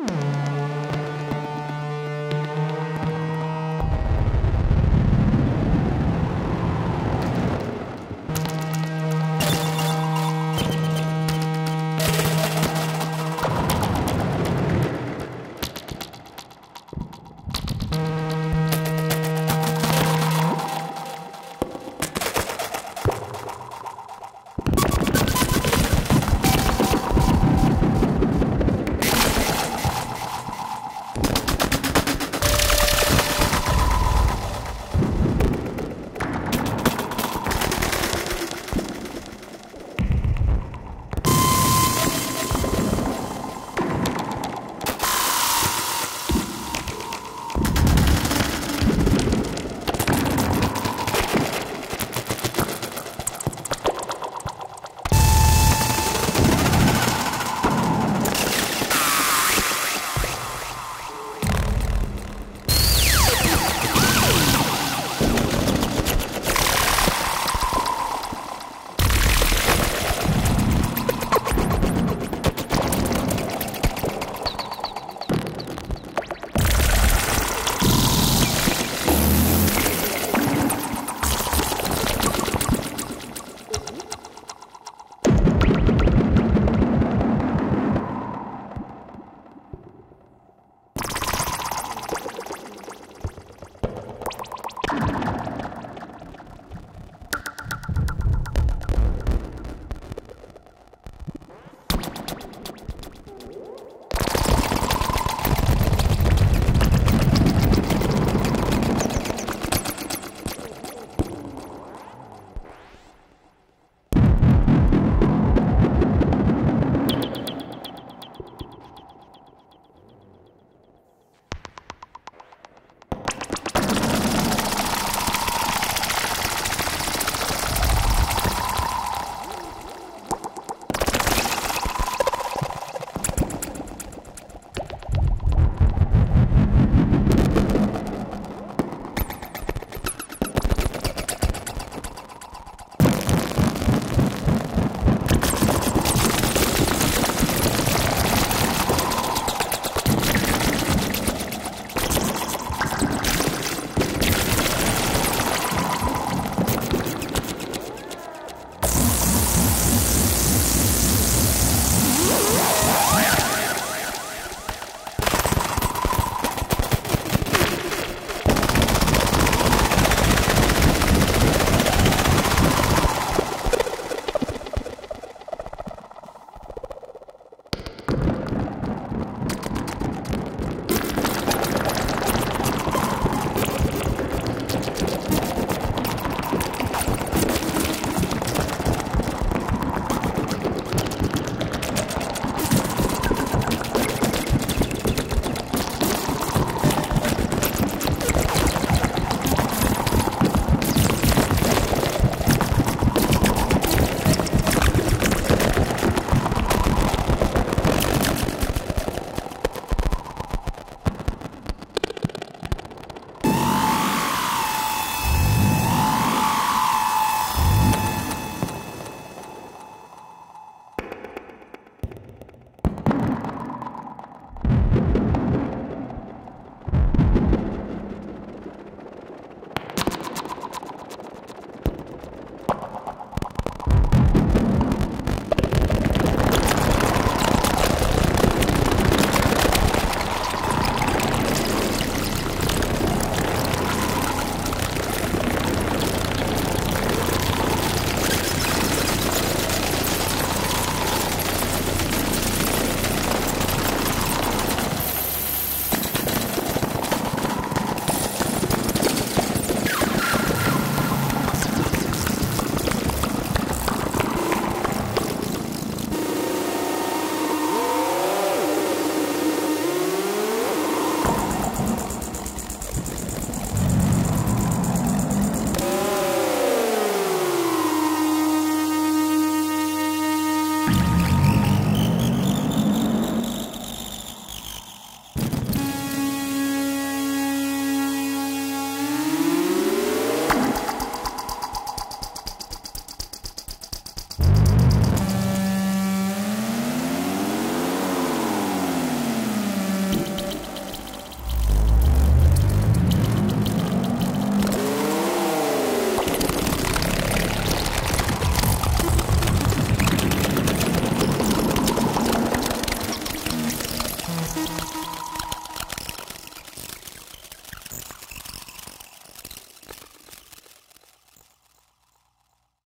you